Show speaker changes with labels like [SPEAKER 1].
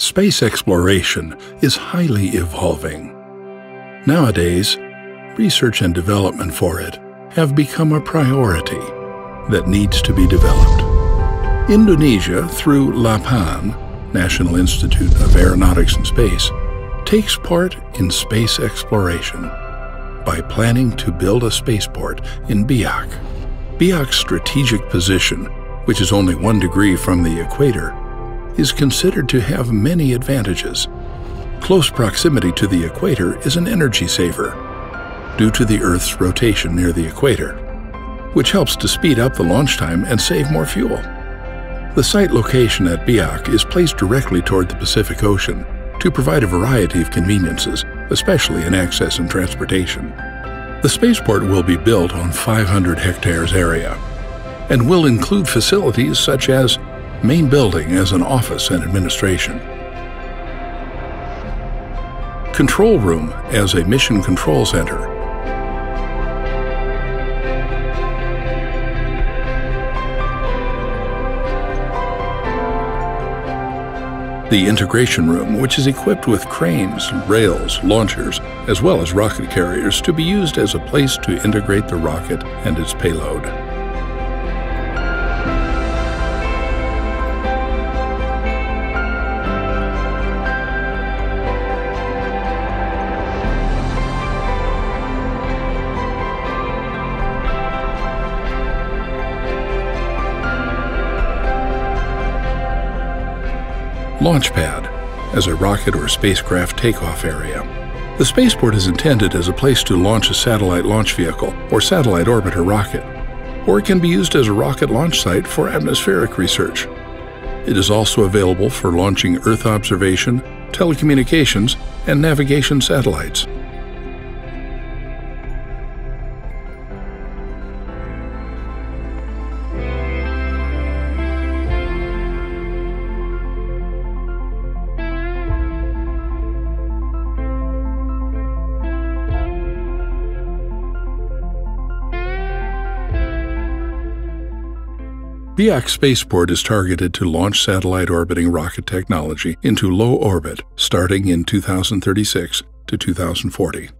[SPEAKER 1] Space exploration is highly evolving. Nowadays, research and development for it have become a priority that needs to be developed. Indonesia, through LAPAN, National Institute of Aeronautics and Space, takes part in space exploration by planning to build a spaceport in Biak. Biak's strategic position, which is only one degree from the equator, is considered to have many advantages. Close proximity to the equator is an energy saver due to the Earth's rotation near the equator, which helps to speed up the launch time and save more fuel. The site location at Biak is placed directly toward the Pacific Ocean to provide a variety of conveniences, especially in access and transportation. The spaceport will be built on 500 hectares area and will include facilities such as main building as an office and administration, control room as a mission control center, the integration room, which is equipped with cranes, rails, launchers, as well as rocket carriers to be used as a place to integrate the rocket and its payload. Launch pad as a rocket or spacecraft takeoff area. The spaceport is intended as a place to launch a satellite launch vehicle or satellite orbiter rocket, or it can be used as a rocket launch site for atmospheric research. It is also available for launching Earth observation, telecommunications, and navigation satellites. Biak Spaceport is targeted to launch satellite orbiting rocket technology into low orbit starting in 2036 to 2040.